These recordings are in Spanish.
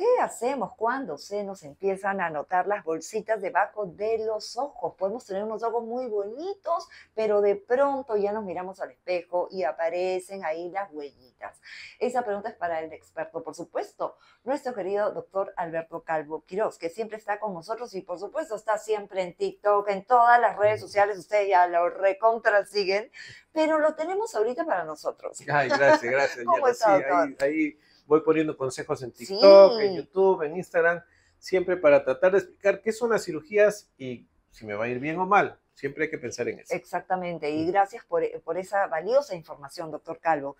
¿Qué hacemos cuando se nos empiezan a notar las bolsitas debajo de los ojos? Podemos tener unos ojos muy bonitos, pero de pronto ya nos miramos al espejo y aparecen ahí las huellitas. Esa pregunta es para el experto, por supuesto, nuestro querido doctor Alberto Calvo Quiroz, que siempre está con nosotros y por supuesto está siempre en TikTok, en todas las redes sociales, ustedes ya lo recontra siguen, pero lo tenemos ahorita para nosotros. Ay, gracias, gracias. ¿Cómo está, doctor? ahí, ahí voy poniendo consejos en TikTok, en YouTube, en Instagram, siempre para tratar de explicar qué son las cirugías y si me va a ir bien o mal. Siempre hay que pensar en eso. Exactamente, y gracias por, por, esa valiosa información, doctor Calvo.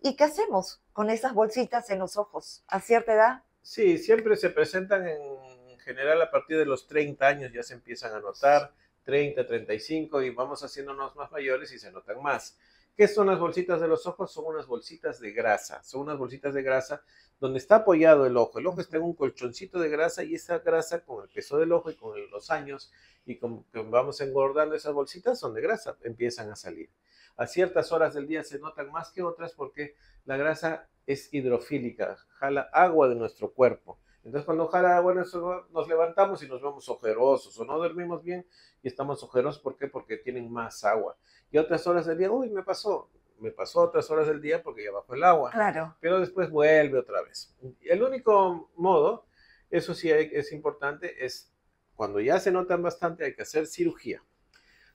¿Y qué hacemos con esas bolsitas en los ojos a cierta edad? Sí, siempre se presentan en general a partir de los 30 años, ya se empiezan a notar, 30, 35, y vamos haciéndonos más mayores y se notan más. ¿Qué son las bolsitas de los ojos? Son unas bolsitas de grasa. Son unas bolsitas de grasa donde está apoyado el ojo. El ojo está en un colchoncito de grasa y esa grasa con el peso del ojo y con los años y con que vamos engordando esas bolsitas son de grasa, empiezan a salir. A ciertas horas del día se notan más que otras porque la grasa es hidrofílica, jala agua de nuestro cuerpo. Entonces cuando jala agua nos levantamos y nos vemos ojerosos o no dormimos bien y estamos ojerosos. ¿Por qué? Porque tienen más agua y otras horas del día, uy, me pasó, me pasó otras horas del día porque ya bajó el agua. Claro. Pero después vuelve otra vez. El único modo, eso sí es importante, es cuando ya se notan bastante hay que hacer cirugía.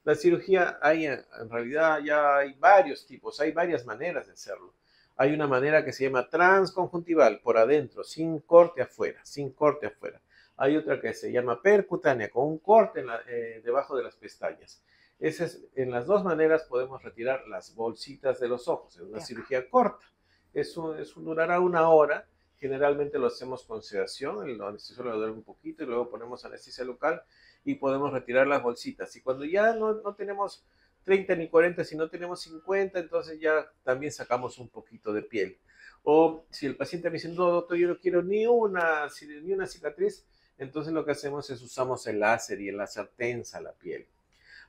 La cirugía hay, en realidad ya hay varios tipos, hay varias maneras de hacerlo. Hay una manera que se llama transconjuntival, por adentro, sin corte afuera, sin corte afuera. Hay otra que se llama percutánea, con un corte eh, debajo de las pestañas en las dos maneras podemos retirar las bolsitas de los ojos, es una cirugía corta. Eso, eso durará una hora. Generalmente lo hacemos con sedación, el anestesia lo duele un poquito y luego ponemos anestesia local y podemos retirar las bolsitas. Y cuando ya no, no tenemos 30 ni 40, si no tenemos 50, entonces ya también sacamos un poquito de piel. O si el paciente me dice, no, doctor, yo no quiero ni una, ni una cicatriz, entonces lo que hacemos es usamos el láser y el láser tensa la piel.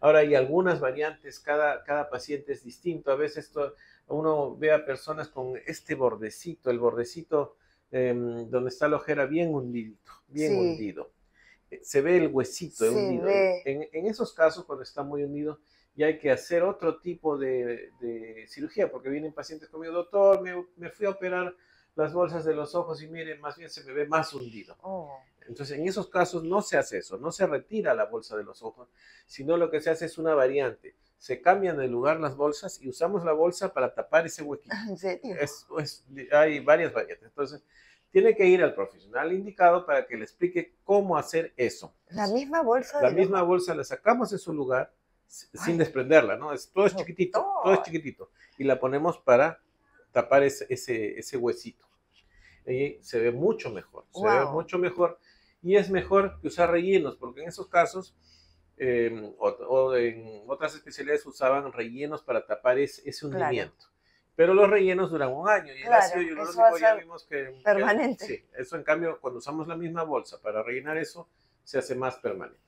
Ahora hay algunas variantes, cada, cada paciente es distinto. A veces uno ve a personas con este bordecito, el bordecito em, donde está la ojera bien hundidito, bien hundido. Eh, se ve el huesito hundido. En, esos casos, cuando está muy hundido, ya hay que hacer otro tipo de, cirugía, porque vienen pacientes conmigo, doctor, me, me, fui a operar las bolsas de los ojos y miren, más bien se me ve más hundido. Oh. Entonces, en esos casos no se hace eso, no se retira la bolsa de los ojos, sino lo que se hace es una variante. Se cambian de lugar las bolsas y usamos la bolsa para tapar ese huequito. ¿En serio? hay varias variantes. Entonces, tiene que ir al profesional indicado para que le explique cómo hacer eso. La misma bolsa. La misma bolsa la sacamos de su lugar sin desprenderla, ¿no? Es, todo es chiquitito, todo es chiquitito. Y la ponemos para tapar ese, ese, ese huesito. Se ve mucho mejor, se ve mucho mejor y es mejor que usar rellenos, porque en esos casos em, o, en otras especialidades usaban rellenos para tapar ese, hundimiento. Pero los rellenos duran un año y el ácido hialurónico ya vimos que... Permanente. sí, eso en cambio, cuando usamos la misma bolsa para rellenar eso, se hace más permanente.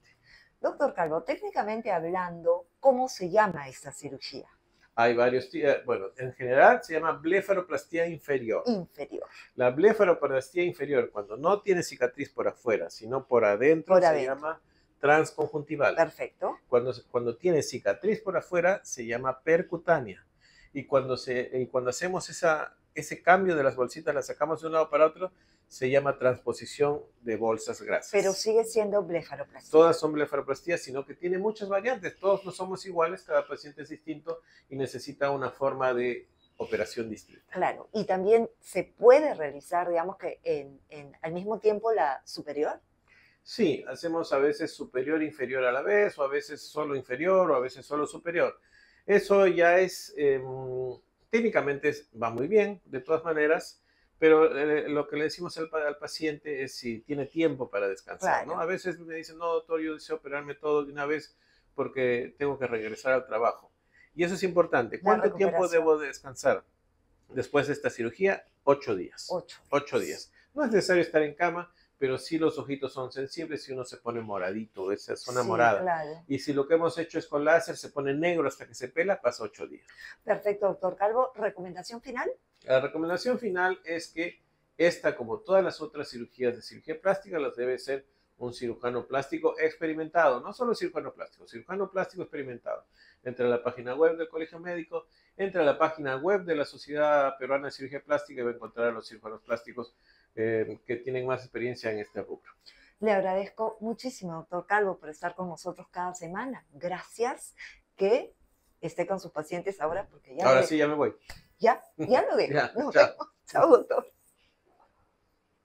Doctor Calvo, técnicamente hablando, ¿cómo se llama esta cirugía? Hay varios, eh, bueno, en general se llama blefaroplastia inferior. Inferior. La blefaroplastia inferior, cuando no tiene cicatriz por afuera, sino por adentro, se llama transconjuntival. Perfecto. Cuando, cuando tiene cicatriz por afuera, se llama percutánea. Y cuando, se, y cuando hacemos esa, ese cambio de las bolsitas, las sacamos de un lado para otro, se llama transposición de bolsas grasas. Pero sigue siendo blefaroplastia. Todas son blefaroplastías, sino que tiene muchas variantes. Todos no somos iguales, cada paciente es distinto y necesita una forma de operación distinta. Claro, y también se puede realizar, digamos que en, al mismo tiempo la superior. Sí, hacemos a veces superior inferior a la vez, o a veces solo inferior, o a veces solo superior. Eso ya es, em, técnicamente va muy bien, de todas maneras, pero eh, lo que le decimos al, paciente es si tiene tiempo para descansar, ¿no? A veces me dicen, no, doctor, yo deseo operarme todo de una vez porque tengo que regresar al trabajo. Y eso es importante. ¿Cuánto tiempo debo descansar? Después de esta cirugía, ocho días. Ocho. Ocho días. No es necesario estar en cama, pero sí los ojitos son sensibles y uno se pone moradito, esa zona morada. Y si lo que hemos hecho es con láser, se pone negro hasta que se pela, pasa ocho días. Perfecto, doctor Calvo. ¿Recomendación final? La recomendación final es que esta, como todas las otras cirugías de cirugía plástica, las debe ser un cirujano plástico experimentado, no solo cirujano plástico, cirujano plástico experimentado. Entre a la página web del Colegio Médico, entre a la página web de la Sociedad Peruana de Cirugía Plástica y va a encontrar a los cirujanos plásticos eh, que tienen más experiencia en este rubro. Le agradezco muchísimo, doctor Calvo, por estar con nosotros cada semana. Gracias que esté con sus pacientes ahora, porque ya... Ahora sí, ya me voy. Ya, ya lo dejo. chao, doctor.